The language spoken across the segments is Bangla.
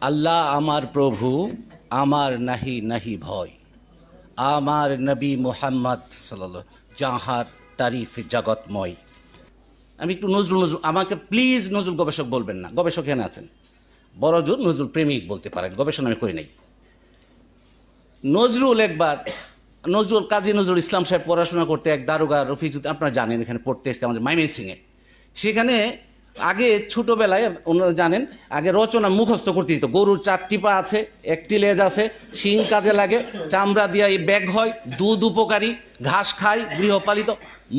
আল্লাহ আমার প্রভু, আমার নাহি নাহি ভয়। আমার নবী মোহাম্মদ সাল্লাহ যাহার তারিফ জগৎময়। আমি একটু নজরুল নজরুল, আমাকে প্লিজ নজরুল গবেষক বলবেন না। গবেষক এখানে আছেন। বড় জোর নজরুল প্রেমিক বলতে পারেন, গবেষণা আমি করি নাই। নজরুল একবার, নজরুল কাজী নজরুল ইসলাম সাহেব পড়াশোনা করতে এক দারোগা রফিজুদ আপনারা জানেন এখানে পড়তে এসছে আমাদের মাইমেনসিংয়ে সেখানে আগে ছোটবেলায়, ওনারা জানেন, আগে রচনা মুখস্থ করতে দিত। গরুর চারটি পা আছে, একটি লেজ আছে, শিং কাজে লাগে, চামড়া দিয়ে এই ব্যাগ হয়, দুধ উপকারী, ঘাস খায়, গৃহপালিত,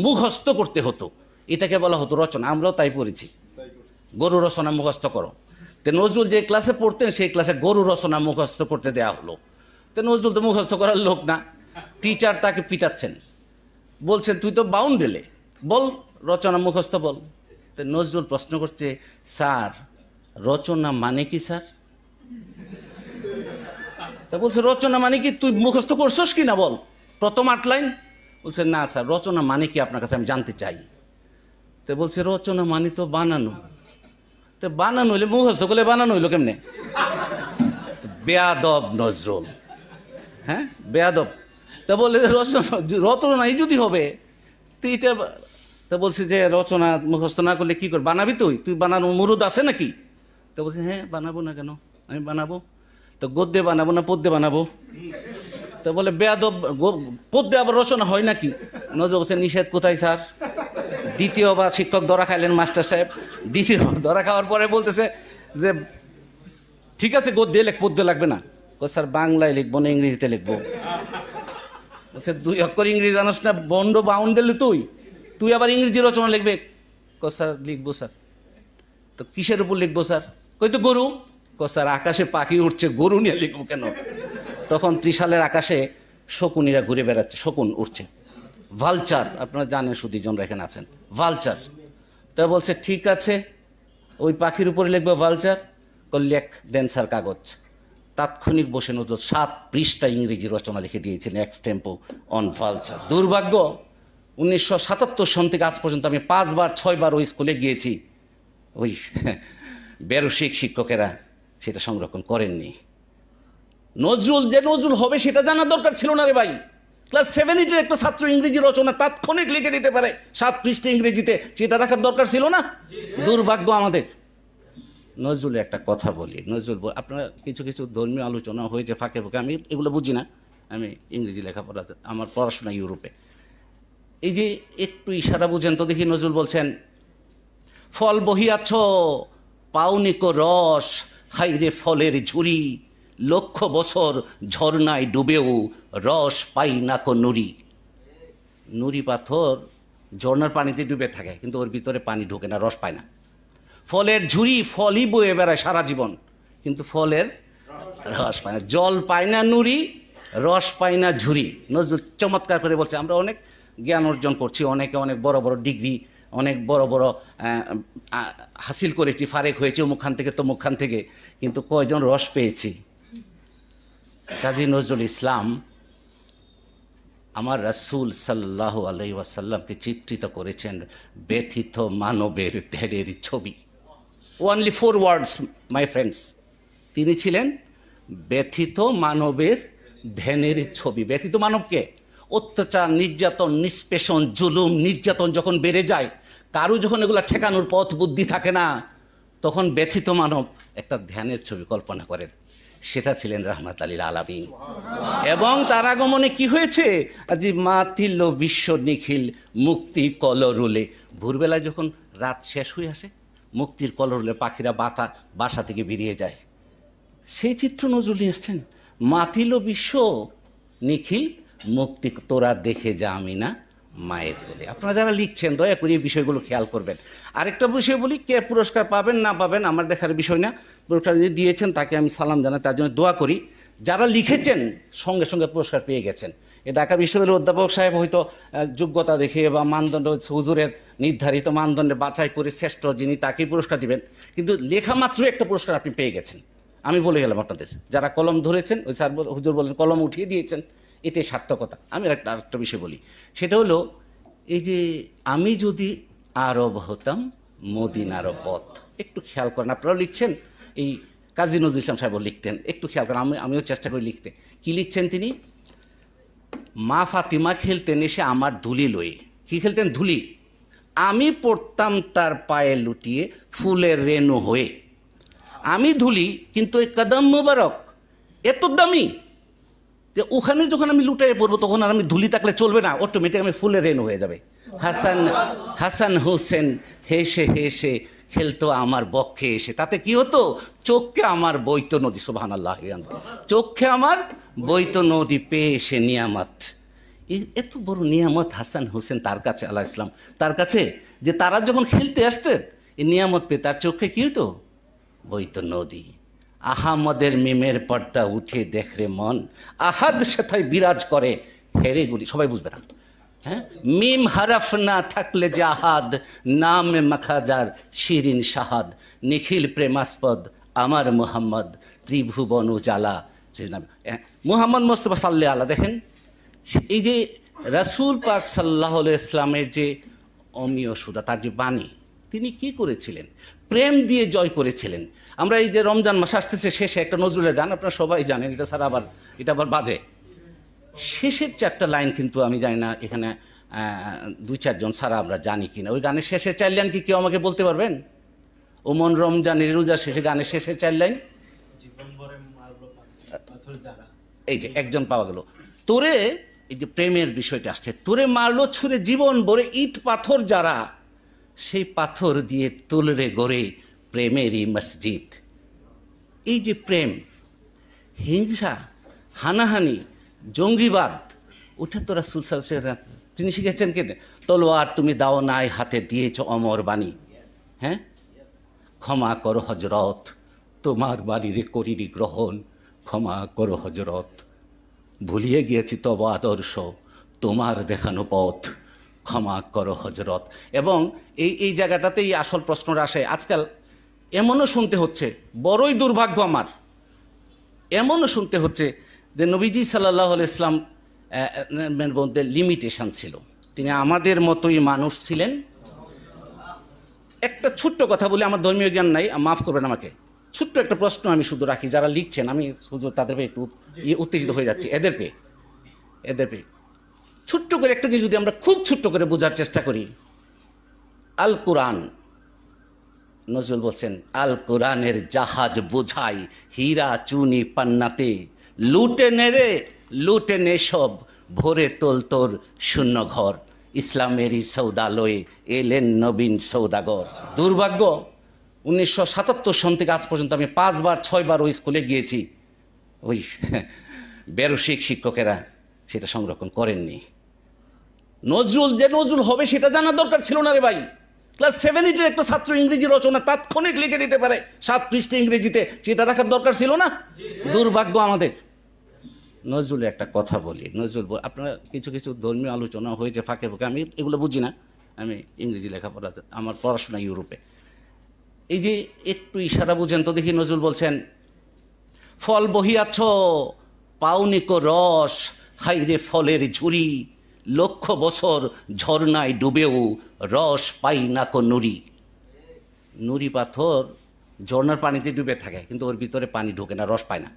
মুখস্থ করতে হতো। এটাকে বলা হতো রচনা, আমরাও তাই পড়েছি। গরু রচনা মুখস্থ করো। তো নজরুল যে ক্লাসে পড়তেন, সেই ক্লাসে গরু রচনা মুখস্থ করতে দেয়া হলো। তো নজরুল তো মুখস্থ করার লোক না। টিচার তাকে পিটাচ্ছেন। বলছেন, তুই তো বাউন্ডেলে বল, রচনা মুখস্থ বল। তো নজরুল প্রশ্ন করছে, স্যার, রচনা মানে কি, স্যার? তা বলছে, রচনা মানে কি? তুই মুখস্থ করছস কি না বল? প্রথম আট লাইন। বলছে, না, স্যার, রচনা মানে কি আপনার কাছে আমি জানতে চাই? তো বলছে, রচনা মানে তো বানানো। তো বানানো হইলে মুখস্থ করলে বানানো হইল কেমনে? বেয়াদব নজরুল। হ্যাঁ বেয়াদব। তা বলে রচনা, রচনাই যদি হবে, তো এটা তা বলছে যে, রচনা মুখস্থ না করলে কি কর, বানাবি তুই? তুই বানানো মুরুদ আছে নাকি? তো বলছে হ্যাঁ বানাবো না কেন? আমি বানাবো। তো গদ্যে বানাবো না পদ্যে বানাবো? তো বলে, বেয়াদব, গো- পদ্যে আবার রচনা হয় নাকি? নজর বলছে, নিষেধ কোথায়, স্যার? দ্বিতীয়বার শিক্ষক ধরা খাইলেন মাস্টার সাহেব। দ্বিতীয় ধরা খাওয়ার পরে বলতেছে যে, ঠিক আছে গদ্যে লেখ পদ্য লাগবে না। স্যার, বাংলায় লিখব না ইংরেজিতে লিখব। বলছে, দুই অক্ষর ইংরেজি জানাস না, বন্ড বাউন্ডেলে তুই? তুই আবার ইংরেজি রচনা লিখবে? স্যার, লিখব স্যার। তো কিসের উপর লিখব স্যার? কই তো গরু। স্যার, আকাশে পাখি উঠছে গরু নিয়ে লিখব কেন? তখন ত্রিশালের আকাশে শকুনিরা ঘুরে বেড়াচ্ছে, শকুন উঠছে ভালচার, আপনারা জানেন সুদীজনরা এখানে আছেন। ভালচার। তা বলছে, ঠিক আছে, ওই পাখির উপরে লিখবে ভালচার। লেখ, দেন স্যার কাগজ। তাৎক্ষণিক বসে নজর সাত পৃষ্ঠা ইংরেজি রচনা লিখে দিয়েছেন, এক্স টেম্পো অন ভালচার। দুর্ভাগ্য উনিশশো সাতাত্তর সন থেকে আজ পর্যন্ত আমি পাঁচবার, ছয়বার ওই স্কুলে গিয়েছি। ওই বেরসিক শিক্ষকেরা সেটা সংরক্ষণ করেননি। নজরুল, যে নজরুল হবে সেটা জানার দরকার ছিল না রে ভাই। ক্লাস সেভেন এইটের একটা ছাত্র ইংরেজি রচনা তাৎক্ষণিক লিখে দিতে পারে, সাত পৃষ্ঠে ইংরেজিতে, সেটা রাখার দরকার ছিল না? দুর্ভাগ্য আমাদের। নজরুলের একটা কথা বলি। নজরুল আপনারা কিছু কিছু ধর্মীয় আলোচনা হয়েছে ফাঁকে ফাঁকে, আমি এগুলো বুঝি না। আমি ইংরেজি লেখাপড়া আমার পড়াশোনা ইউরোপে। এই যে একটু ইশারা বুঝেন তো দেখি নজরুল বলছেন, ফল বহিয়াছ পাউনিক রস হাইরে ফলের ঝুরি, লক্ষ বছর ঝর্ণায় ডুবেও রস পাই না কো নুরি। নুরি পাথর ঝর্ণার পানিতে ডুবে থাকে, কিন্তু ওর ভিতরে পানি ঢোকে না, রস পায় না। ফলের ঝুরি ফলই বয়ে বেড়ায় সারা জীবন, কিন্তু ফলের রস পায় না। জল পায় না নুরি, রস পায় না ঝুরি। নজরুল চমৎকার করে বলছে, আমরা অনেক জ্ঞান অর্জন করছি, অনেকে অনেক বড় বড় ডিগ্রি, অনেক বড় বড় হাসিল করেছি, ফারেক হয়েছে অমুকখান থেকে তো তমুকখান থেকে, কিন্তু কয়জন রস পেয়েছি? কাজী নজরুল ইসলাম আমার রাসূল সাল্লাহ আলাই ওয়াসাল্লামকে চিত্রিত করেছেন ব্যথিত মানবের ধ্যানের ছবি। Only four words my friends তিনি ছিলেন ব্যথিত মানবের ধ্যানের ছবি। ব্যথিত মানবকে অত্যাচার নির্যাতন নিষ্পেষণ জুলুম নির্যাতন যখন বেড়ে যায় কারও যখন এগুলো ঠেকানোর পথ বুদ্ধি থাকে না তখন ব্যথিত মানব একটা ধ্যানের ছবি কল্পনা করেন। সেটা ছিলেন রহমত আলীর আলামিন। এবং তার আগমনে কি হয়েছে? আজি মাতিল বিশ্ব নিখিল মুক্তি কলরুলে। ভোরবেলায় যখন রাত শেষ হয়ে আসে মুক্তির কলরুলে পাখিরা বাতা বাসা থেকে বেরিয়ে যায়। সেই চিত্র নজরুল নিয়ে এসছেন। মাতিল বিশ্ব নিখিল মুক্তি তোরা দেখে যা আমি না মায়ের বলে। আপনারা যারা লিখছেন, দয়া করে এই বিষয়গুলো খেয়াল করবেন। আরেকটা বিষয় বলি, কে পুরস্কার পাবেন না পাবেন, আমার দেখার বিষয় না। পুরস্কার যিনি দিয়েছেন, তাকে আমি সালাম জানাই, তার জন্য দোয়া করি। যারা লিখেছেন, সঙ্গে সঙ্গে পুরস্কার পেয়ে গেছেন। এ ঢাকা বিশ্ববিদ্যালয়ের অধ্যাপক সাহেব হয়তো যোগ্যতা দেখে বা মানদণ্ড হুজুরের নির্ধারিত মানদণ্ডে বাছাই করে শ্রেষ্ঠ যিনি তাকেই পুরস্কার দিবেন। কিন্তু লেখা মাত্র একটা পুরস্কার আপনি পেয়ে গেছেন। আমি বলে গেলাম আপনাদের, যারা কলম ধরেছেন, ওই স্যার হুজুর বলেন কলম উঠিয়ে দিয়েছেন। এটাই সার্থকতা। আমি একটা আরেকটা বিষয় বলি। সেটা হলো, এই যে আমি যদি আরব হতাম, মদিনার পথ। একটু খেয়াল করেন আপনারা লিখছেন? এই কাজী নজরুল ইসলাম সাহেব লিখতেন। একটু খেয়াল করেন, আমি আমিও চেষ্টা করি লিখতে। কি লিখছেন তিনি? মা ফাতিমা খেলতেন এসে আমার ধুলি লয়ে। কি খেলতেন? ধুলি। আমি পড়তাম তার পায়ে লুটিয়ে ফুলের রেণু হয়ে। আমি ধুলি, কিন্তু ওই কদম মুবারক, এত দামি। যে ওখানে যখন আমি লুটাই পড়ব, তখন আর আমি ধুলি থাকলে চলবে না। অটোমেটিক আমি ফুলের রেন হয়ে যাবে। হাসান হাসান হোসেন হেসে হেসে খেলতো আমার বক্ষে এসে। তাতে কি হতো? চোখকে আমার বৈত নদী সুবাহান আল্লাহ চোখে আমার বইতো নদী পেয়ে এসে নিয়ামত এত বড় নিয়ামত হাসান হোসেন তার কাছে আল্লাহ ইসলাম তার কাছে, যে তারা যখন খেলতে আসতেন, এই নিয়ামত পেয়ে তার চোখে কি হতো বৈত নদী। আহামদের মিমের পর্দা উঠে দেখরে মন। আহাদ সেথায় বিরাজ করে হেরে গুলি সবাই বুঝবে না। হ্যাঁ? মিম হারাফ না থাকলে যে আহাদ নামে মাখাজার শিরিন শাহাদ। নিখিল প্রেমাস্পদ আমার মোহাম্মদ ত্রিভুবন উজালা। হ্যাঁ, মুহাম্মদ মোস্তফা সাল্লে আল্লাহ দেখেন? এই যে রাসূল পাক সাল্লাহ ইসলামের যে অমীয় সুদা তার যে বাণী তিনি কি করেছিলেন? প্রেম দিয়ে জয় করেছিলেন। আমরা এই যে রমজান মাস আসতেছে, শেষে একটা নজরুলের গান, আপনারা সবাই জানেন, এটা ছাড়া আবার এটা আবার বাজে। শেষের চারটা লাইন কিন্তু আমি জানি না এখানে দুই চারজন ছাড়া আমরা জানি কিনা। ওই গানের শেষের চার লাইন কি কেউ আমাকে বলতে পারবেন? ওমন রমজানের রোজা শেষে গানের শেষের চার লাইন? এই যে একজন পাওয়া গেল। তোরে, এই যে প্রেমের বিষয়টা আসছে, তোরে মারলো ছুঁড়ে জীবন ভরে ইট পাথর যারা, সেই পাথর দিয়ে তুলরে গড়ে প্রেমেরই মসজিদ। এই যে প্রেম, হিংসা, হানাহানি, জঙ্গিবাদ, ওটা তোরা সুলসাল তিনি শিখেছেন কে? তলোয়ার তুমি দাও নাই, হাতে দিয়েছ অমর বাণী। হ্যাঁ? ক্ষমা করো হজরত তোমার বাড়িরে করিনি গ্রহণ, ক্ষমা করো হজরত ভুলিয়ে গিয়েছি তব আদর্শ, তোমার দেখানো পথ, ক্ষমা করো হজরত এবং এই এই জায়গাটাতেই আসল প্রশ্নটা আসে, আজকাল এমনও শুনতে হচ্ছে বড়ই দুর্ভাগ্য আমার। এমনও শুনতে হচ্ছে যে নবীজি সাল্লাহ ইসলাম মধ্যে লিমিটেশন ছিল। তিনি আমাদের মতোই মানুষ ছিলেন। একটা ছোট্ট কথা বলে আমার ধর্মীয় জ্ঞান নাই মাফ করবেন আমাকে। ছোট্ট একটা প্রশ্ন আমি শুধু রাখি যারা লিখছেন আমি শুধু তাদের পেয়ে একটু উত্তেজিত হয়ে যাচ্ছি। এদের পেয়ে এদের পেয়ে। ছোট্ট করে একটা জিনিস যদি আমরা খুব ছোট্ট করে বোঝার চেষ্টা করি আল কোরআন নজরুল বলছেন আল কোরআনের জাহাজ বোঝাই, হীরা, চুনি, পান্নাতে। লুটে নেড়ে লুটে নে সব, ভোরে তোল তোর শূন্য ঘর। ইসলামেরই সৌদালয়ে এলেন নবীন সৌদাগর। দুর্ভাগ্য, উনিশশো সাতাত্তর সন থেকে আজ পর্যন্ত আমি পাঁচবার, ছয়বার ওই স্কুলে গিয়েছি। ওই বেরসিক শিক্ষকেরা সেটা সংরক্ষণ করেননি। নজরুল যে নজরুল হবে সেটা জানা দরকার ছিল না রে ভাই। ক্লাস সেভেন এইটের একটা ছাত্র ইংরেজি রচনা তাৎক্ষণিক লিখে দিতে পারে, সাত পৃষ্ঠে ইংরেজিতে, সেটা রাখার দরকার ছিল না? দুর্ভাগ্য আমাদের। নজরুলের একটা কথা বলি। নজরুল আপনারা কিছু কিছু ধর্মীয় আলোচনা হয়েছে ফাঁকে ফাঁকে, আমি এগুলো বুঝি না। আমি ইংরেজি লেখাপড়া, আমার পড়াশোনা ইউরোপে। এই যে একটু ইশারা বুঝেন তো দেখি নজরুল বলছেন, ফল বহিয়াছ পাউনিক রস হাইরে ফলের ঝুরি লক্ষ বছর ঝর্ণায় ডুবেও রস পাই না কো নুরি নুরি পাথর ঝর্ণার পানিতে ডুবে থাকে, কিন্তু ওর ভিতরে পানি ঢোকে না, রস পায় না।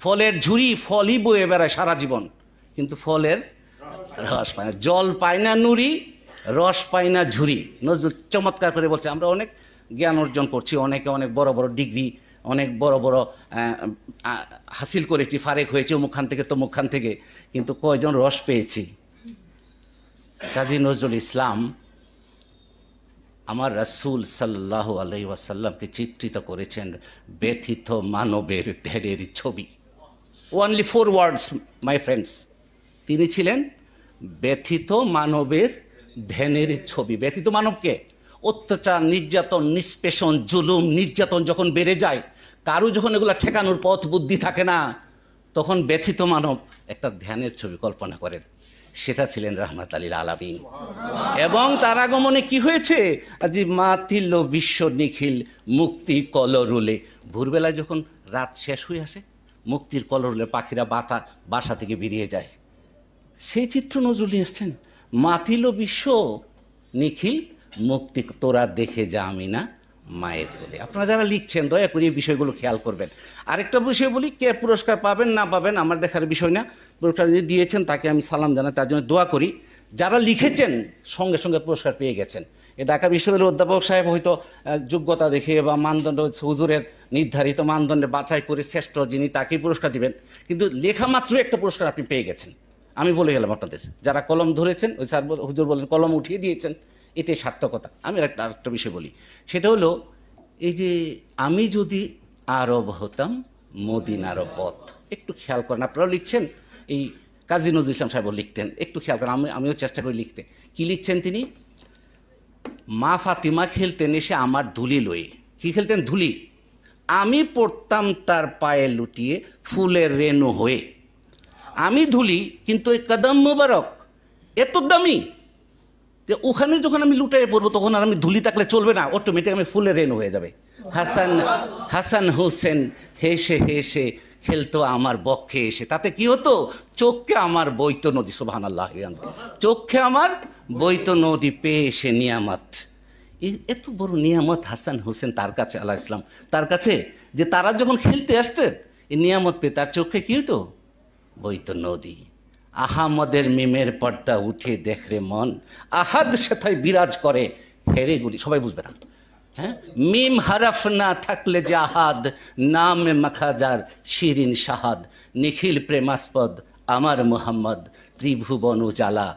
ফলের ঝুড়ি ফলই বয়ে বেড়ায় সারা জীবন, কিন্তু ফলের রস পায় না। জল পায় না নুরি রস পায় না ঝুড়ি। নজরুল চমৎকার করে বলছে, আমরা অনেক জ্ঞান অর্জন করছি, অনেকে অনেক বড় বড় ডিগ্রি, অনেক বড় বড় হাসিল করেছি, ফারেক হয়েছে, অমুকখান থেকে তো তমুকখান থেকে, কিন্তু কয়জন রস পেয়েছি? কাজী নজরুল ইসলাম আমার রাসূল সাল্লাহ আলহি ওয়াসাল্লামকে চিত্রিত করেছেন ব্যথিত মানবের ধৈর্যের ছবি। Only four words my friends তিনি ছিলেন ব্যথিত মানবের ধ্যানের ছবি। ব্যথিত মানবকে অত্যাচার, নির্যাতন, নিষ্পেষণ, জুলুম, নির্যাতন যখন বেড়ে যায়, কারও যখন এগুলো ঠেকানোর পথ বুদ্ধি থাকে না, তখন ব্যথিত মানব একটা ধ্যানের ছবি কল্পনা করেন। সেটা ছিলেন রহমত আলীর আলামিন। এবং তার আগমনে কি হয়েছে? আজি মাতিল বিশ্ব নিখিল মুক্তি কলরুলে। ভোরবেলায় যখন রাত শেষ হয়ে আসে, মুক্তির কলরুলে পাখিরা বাতা, বাসা থেকে বেরিয়ে যায়। সেই চিত্র নজরুল এসছেন মাতিল বিশ্ব নিখিল মুক্তি, তোরা দেখে যা আমি না মায়ের বলে আপনারা যারা লিখছেন, দয়া করে এই বিষয়গুলো খেয়াল করবেন। আরেকটা বিষয় বলি, কে পুরস্কার পাবেন না পাবেন, আমার দেখার বিষয় না। পুরস্কার যে দিয়েছেন, তাকে আমি সালাম জানাই, তার জন্য দোয়া করি। যারা লিখেছেন, সঙ্গে সঙ্গে পুরস্কার পেয়ে গেছেন। এ ঢাকা বিশ্ববিদ্যালয়ের অধ্যাপক সাহেব হয়তো যোগ্যতা দেখে বা মানদণ্ড হুজুরের নির্ধারিত মানদণ্ডে বাছাই করে শ্রেষ্ঠ যিনি তাকেই পুরস্কার দিবেন। কিন্তু লেখা মাত্র একটা পুরস্কার আপনি পেয়ে গেছেন। আমি বলে গেলাম আপনাদের, যারা কলম ধরেছেন, ওই স্যার হুজুর বলেন কলম উঠিয়ে দিয়েছেন, এটাই সার্থকতা। আমি একটা আরেকটা বিষয় বলি। সেটা হলো, এই যে আমি যদি আরব হতাম মদিনার পথ। একটু খেয়াল করেন, আপনারাও লিখছেন এই কাজী নজরুল ইসলাম সাহেব লিখতেন। একটু খেয়াল করেন, আমি আমিও চেষ্টা করি লিখতে। কি লিখছেন তিনি? মা ফাতিমা খেলতেন এসে আমার ধুলি লয়ে। কি খেলতেন? ধুলি। আমি পড়তাম তার পায়ে লুটিয়ে ফুলের রেণু হয়ে। আমি ধুলি, কিন্তু ওই কদম মুবারক এত দামি যে ওখানে যখন আমি লুটাই পড়ব, তখন আর আমি ধুলি থাকলে চলবে না। অটোমেটিক আমি ফুলের রেণু হয়ে যাবে। হাসান হাসান হোসেন হেসে হেসে খেলতো আমার বক্ষে এসে। তাতে কি হতো? চোখে আমার বৈত নদী সুবাহান আল্লাহ চোখে আমার বইতো নদী পেয়ে এসে নিয়ামত এত বড় নিয়ামত হাসান হোসেন তার কাছে আল্লাহ ইসলাম তার কাছে, যে তারা যখন খেলতে আসতেন, এই নিয়ামত পেয়ে তার চোখে কি হতো বইতো নদী। আহামদের মিমের পর্দা উঠে দেখরে মন। আহাদ সেথায় বিরাজ করে হেরে গুলি। সবাই বুঝবে না। হ্যাঁ মিম হারাফ না থাকলে জাহাদ নাম মাখাজার শিরিন শাহাদ নিখিল প্রেমাস্পদ আমার মুহাম্মদ ত্রিভুবন উজালা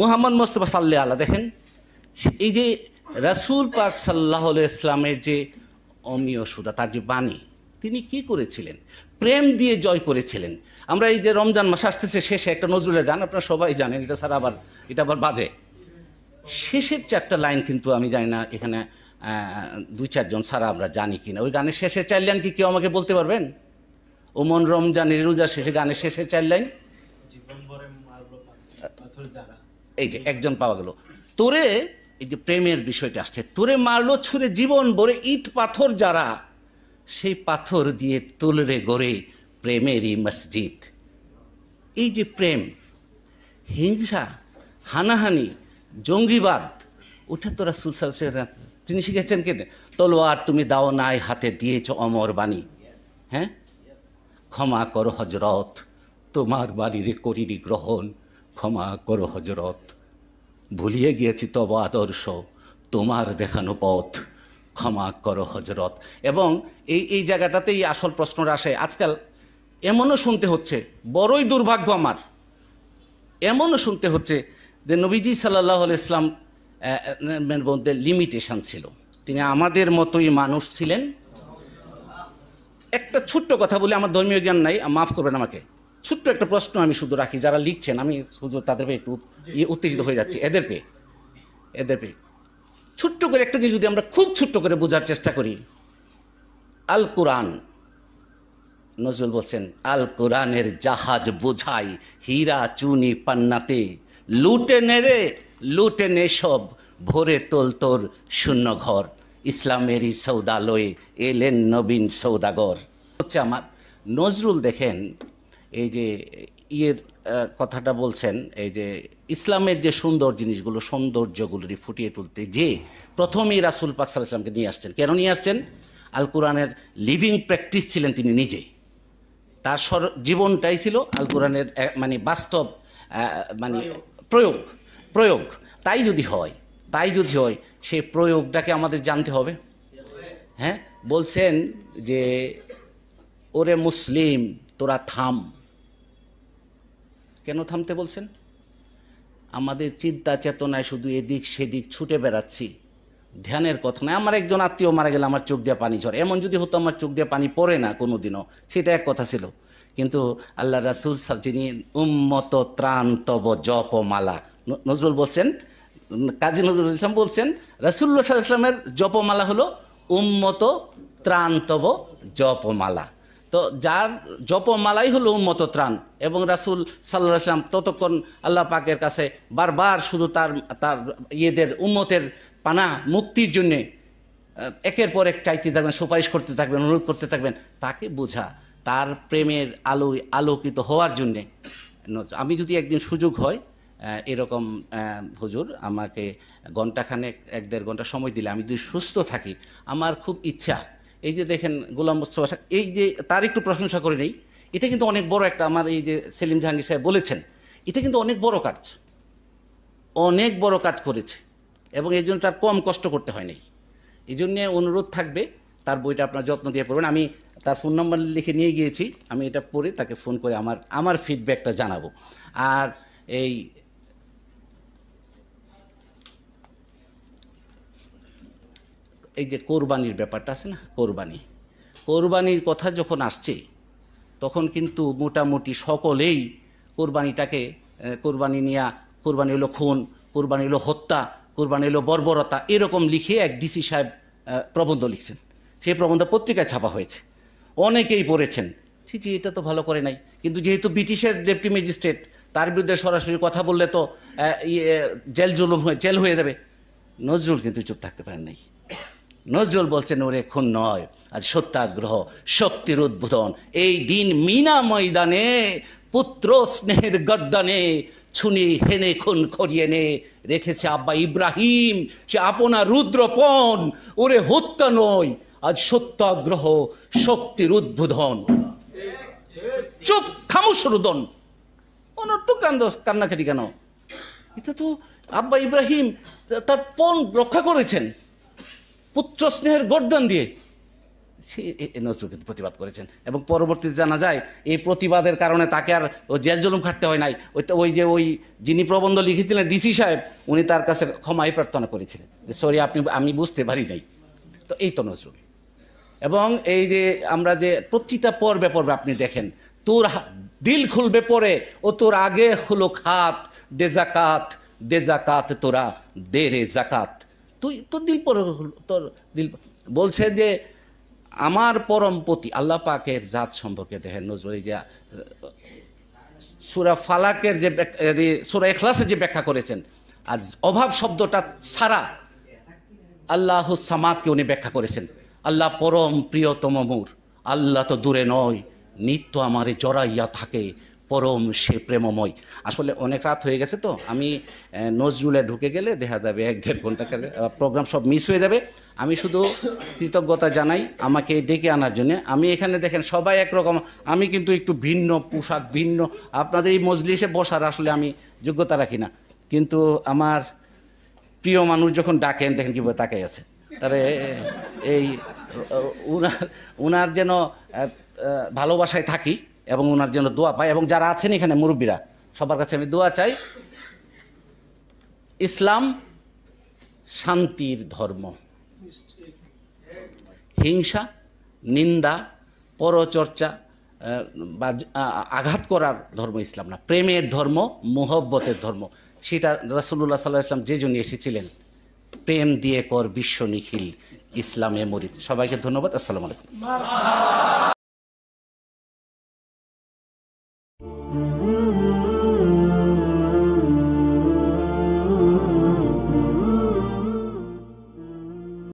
মুহাম্মদ মোস্তফা সাল্লে আলা দেখেন এই যে রাসূল পাক সাল্লাহ ইসলামের যে অমীয় সুদা তার যে বাণী, তিনি কি করেছিলেন? প্রেম দিয়ে জয় করেছিলেন। আমরা এই যে রমজান মাস আসতেছে, শেষে একটা নজরুলের গান, আপনারা সবাই জানেন, এটা স্যার আবার, এটা আবার বাজে। শেষের চারটা লাইন কিন্তু আমি জানি না এখানে দুই চারজন ছাড়া আমরা জানি কিনা। ওই গানের শেষের চার লাইন কি কেউ আমাকে বলতে পারবেন? ওমন রমজানের রোজা শেষে গানের শেষের চার লাইন? এই যে একজন পাওয়া গেল। তোরে, এই যে প্রেমের বিষয়টা আসছে, তোরে মারলো ছুঁড়ে জীবন ভরে ইট পাথর যারা, সেই পাথর দিয়ে তুলরে গড়ে প্রেমেরই মসজিদ। এই যে প্রেম, হিংসা, হানাহানি জঙ্গিবাদ। ওটা তোরা সুলসাল তিনি শিখেছেন কে? তলোয়ার তুমি দাও নাই, হাতে দিয়েছ অমর বাণী। হ্যাঁ? ক্ষমা করো হজরত তোমার বাড়ির করিনি গ্রহণ। ক্ষমা করো হজরত ভুলিয়ে গিয়েছি তব আদর্শ, তোমার দেখানো পথ। ক্ষমা করো হজরত এবং এই এই জায়গাটাতেই আসল প্রশ্নটা আসে, আজকাল এমনও শুনতে হচ্ছে, বড়ই দুর্ভাগ্য আমার। এমনও শুনতে হচ্ছে যে নবীজি সাল্লাহ ইসলাম মধ্যে লিমিটেশন ছিল। তিনি আমাদের মতোই মানুষ ছিলেন। একটা ছোট্ট কথা বলে আমার ধর্মীয় জ্ঞান নাই মাফ করবেন আমাকে। ছোট্ট একটা প্রশ্ন আমি শুধু রাখি যারা লিখছেন আমি শুধু তাদের পেয়ে একটু ইয়ে উত্তেজিত হয়ে যাচ্ছি। এদের পেয়ে এদের পেয়ে। ছোট্ট করে একটা জিনিস যদি আমরা খুব ছোট্ট করে বোঝার চেষ্টা করি আল কোরআন নজরুল বলছেন আল কোরআনের জাহাজ বোঝাই হীরা চুনি পান্নাতে। লুটে নেরে লুটে নে সব। ভোরে তোল তোর শূন্য ঘর। ইসলামেরই সৌদালয়ে, এলেন নবীন সৌদাগর। হচ্ছে আমার নজরুল দেখেন, এই যে ইয়ের কথাটা বলছেন, এই যে ইসলামের যে সুন্দর জিনিসগুলো, সৌন্দর্যগুলোরই ফুটিয়ে তুলতে যে প্রথমেই রাসুল পাক সাল্লাহ ইসলামকে নিয়ে আসছেন। কেন নিয়ে আসছেন? আল কোরআনের লিভিং প্র্যাকটিস ছিলেন তিনি নিজে তার জীবনটাই ছিল আল কোরআনের মানে বাস্তব মানে প্রয়োগ প্রয়োগ। তাই যদি হয়, তাই যদি হয়, সে প্রয়োগটাকে আমাদের জানতে হবে। হ্যাঁ? বলছেন যে, ওরে মুসলিম, তোরা থাম। কেন থামতে বলছেন? আমাদের চিন্তা চেতনায় শুধু এদিক সেদিক ছুটে বেড়াচ্ছি। ধ্যানের কথা নয়। আমার একজন আত্মীয় মারা গেলে আমার চোখ দিয়ে পানি ঝরে। এমন যদি হতো আমার চোখ দিয়ে পানি পড়ে না কোনো দিনও সেটা এক কথা ছিল। কিন্তু আল্লাহ রাসুল সাল- যিনি উম্মত ত্রাণ, তব, জপ মালা নজরুল বলছেন, কাজী নজরুল ইসলাম বলছেন রাসুল্লাহ সাল্লাহ ইসলামের জপমালা হলো উম্মত ত্রাণ, তব জপমালা তো যার জপমালাই হলো উন্মত ত্রাণ এবং রাসুল সাল্লাহ আসলাম ততক্ষণ আল্লাহ পাকের কাছে বারবার শুধু তার তার ইয়েদের উন্মতের পানা মুক্তির জন্যে, একের পর এক চাইতে থাকবেন, সুপারিশ করতে থাকবেন, অনুরোধ করতে থাকবেন, তাকে বোঝা তার প্রেমের আলোয় আলোকিত হওয়ার জন্যে। আমি যদি একদিন সুযোগ হয় এরকম হুজুর, আমাকে ঘন্টাখানেক এক দেড় ঘণ্টা সময় দিলে আমি যদি সুস্থ থাকি, আমার খুব ইচ্ছা। এই যে দেখেন গোলাম মোস্তফা এই যে তার একটু প্রশংসা করে নেই, এটা কিন্তু অনেক বড় একটা আমার এই যে সেলিম জাহাঙ্গীর সাহেব বলেছেন, এটা কিন্তু অনেক বড় কাজ। অনেক বড় কাজ করেছে, এবং এই জন্য তার কম কষ্ট করতে হয় নাই। এই জন্যে অনুরোধ থাকবে, তার বইটা আপনার যত্ন দিয়ে পড়বেন। আমি তার ফোন নাম্বার লিখে নিয়ে গিয়েছি। আমি এটা পড়ে তাকে ফোন করে আমার আমার ফিডব্যাকটা জানাব। আর এই এই যে কোরবানির ব্যাপারটা আছে না, কোরবানি। কোরবানির কথা যখন আসছে, তখন কিন্তু মোটামুটি সকলেই কোরবানিটাকে কোরবানি নিয়া, কোরবানি হলো খুন, কোরবানি হলো হত্যা, কোরবানি হলো বর্বরতা, এরকম লিখে এক ডিসি সাহেব প্রবন্ধ লিখছেন। সেই প্রবন্ধ পত্রিকায় ছাপা হয়েছে। অনেকেই পড়েছেন। ছি এটা তো ভালো করে নাই। কিন্তু যেহেতু ব্রিটিশের ডেপুটি ম্যাজিস্ট্রেট, তার বিরুদ্ধে সরাসরি কথা বললে তো জেল জুলুম হয়ে, জেল হয়ে যাবে। নজরুল কিন্তু চুপ থাকতে পারেন নাই। নজরুল বলছেন, ওরে, খুন নয়। আর সত্যাগ্রহ শক্তির উদ্বোধন। এই দিন মিনা ময়দানে, পুত্র স্নেহের গর্দানে, ছুনি হেনে খুন করিয়ে নে। রেখেছে আব্বা ইব্রাহিম। সে আপনার রুদ্রপণ। ওরে, হত্যা নয়। আজ সত্যাগ্রহ শক্তির উদ্বোধন। চুপ খামুশ রুদন। অনর্থক কান্দ কান্নাকাটি কেন? এটা তো আব্বা ইব্রাহিম তা- তার পণ রক্ষা করেছেন। পুত্র স্নেহের গর্দান দিয়ে। সে নজরুল কিন্তু প্রতিবাদ করেছেন। এবং পরবর্তীতে জানা যায়, এই প্রতিবাদের কারণে তাকে আর জেল জুলুম খাটতে হয় নাই। ওই তো- ওই যে ওই যিনি প্রবন্ধ লিখেছিলেন, ডিসি সাহেব, উনি তার কাছে ক্ষমাই প্রার্থনা করেছিলেন। সরি, আপনি আমি বুঝতে পারি নাই। তো এই তো নজরুল। এবং এই যে আমরা যে প্রতিটা পর্বে পর্বে আপনি দেখেন, তোর দিল খুলবে পরে, ও তোর আগে হলো খাত, দে জাকাত দে জাকাত তোরা, দে রে জাকাত। তুই, তোর দিল পরে তোর দিল বলছে যে আমার পরম পতি, আল্লাহ পাকের জাত সম্পর্কে দেখেন নজরুল এই যে সুরা ফালাকের যে সুরা এখলাসের যে ব্যাখ্যা করেছেন আর অভাব শব্দটা ছাড়া আল্লাহ সামাদকে উনি ব্যাখ্যা করেছেন। আল্লাহ পরম প্রিয়তম মুর। আল্লাহ তো দূরে নয়, নিত্য আমারে জড়াইয়া থাকে, পরম সে প্রেমময়। আসলে অনেক রাত হয়ে গেছে তো, আমি নজরুলে ঢুকে গেলে দেখা যাবে এক দেড় ঘণ্টা প্রোগ্রাম সব মিস হয়ে যাবে। আমি শুধু কৃতজ্ঞতা জানাই আমাকে ডেকে আনার জন্য। আমি এখানে দেখেন সবাই একরকম, আমি কিন্তু একটু ভিন্ন, পোশাক ভিন্ন। আপনাদের এই মজলিসে বসার আসলে আমি যোগ্যতা রাখি না। কিন্তু আমার প্রিয় মানুষ যখন ডাকেন, দেখেন কীভাবে তাকাই আছে। তারে এই, উনার উনার যেন ভালোবাসায় থাকি এবং উনার যেন দোয়া পাই এবং যারা আছেন এখানে মুরব্বীরা, সবার কাছে আমি দোয়া চাই। ইসলাম শান্তির ধর্ম। হিংসা, নিন্দা, পরচর্চা বা আঘাত করার ধর্ম ইসলাম না। প্রেমের ধর্ম, মোহব্বতের ধর্ম। সেটা রাসুল্লাহ সাল্লাহ ইসলাম যে জন্য এসেছিলেন প্রেম দিয়ে কর বিশ্ব নিখিল ইসলামে মরিত। সবাইকে ধন্যবাদ আসসালামু আলাইকুম।